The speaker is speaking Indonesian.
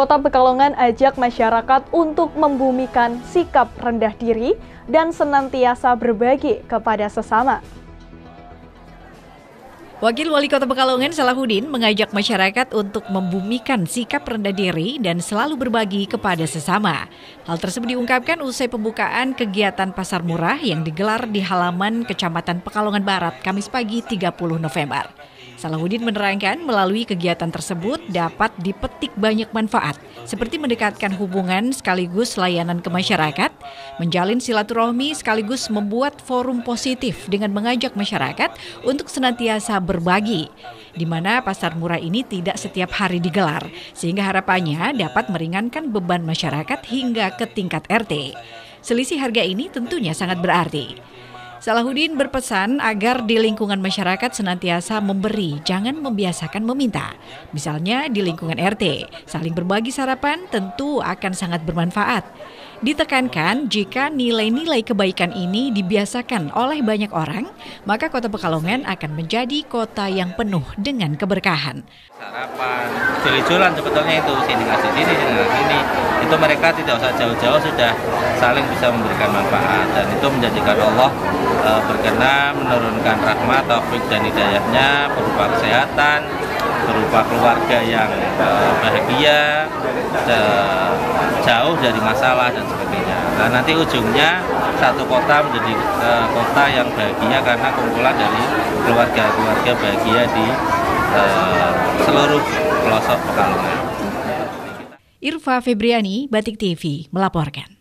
Kota Pekalongan ajak masyarakat untuk membumikan sikap rendah diri dan senantiasa berbagi kepada sesama. Wakil Wali Kota Pekalongan Salahuddin mengajak masyarakat untuk membumikan sikap rendah diri dan selalu berbagi kepada sesama. Hal tersebut diungkapkan usai pembukaan kegiatan Pasar Murah yang digelar di halaman Kecamatan Pekalongan Barat Kamis pagi 30 November. Salahuddin menerangkan melalui kegiatan tersebut dapat dipetik banyak manfaat, seperti mendekatkan hubungan sekaligus layanan ke masyarakat, menjalin silaturahmi sekaligus membuat forum positif dengan mengajak masyarakat untuk senantiasa berbagi, di mana pasar murah ini tidak setiap hari digelar, sehingga harapannya dapat meringankan beban masyarakat hingga ke tingkat RT. Selisih harga ini tentunya sangat berarti. Salahuddin berpesan agar di lingkungan masyarakat senantiasa memberi, jangan membiasakan meminta. Misalnya di lingkungan RT, saling berbagi sarapan tentu akan sangat bermanfaat. Ditekankan jika nilai-nilai kebaikan ini dibiasakan oleh banyak orang, maka kota Pekalongan akan menjadi kota yang penuh dengan keberkahan. Sarapan, jual-jualan sebetulnya itu sini kasih sini, sini sini. Itu mereka tidak usah jauh-jauh sudah saling bisa memberikan manfaat dan itu menjadikan Allah e, berkenan menurunkan rahmat, taufik dan hidayahnya berupa kesehatan, berupa keluarga yang e, bahagia, jauh dari masalah dan sebagainya. Nah nanti ujungnya satu kota menjadi e, kota yang bahagia karena kumpulan dari keluarga-keluarga bahagia di seluruh pelosok Pekalongan. Irfa Febriani, Batik TV, melaporkan.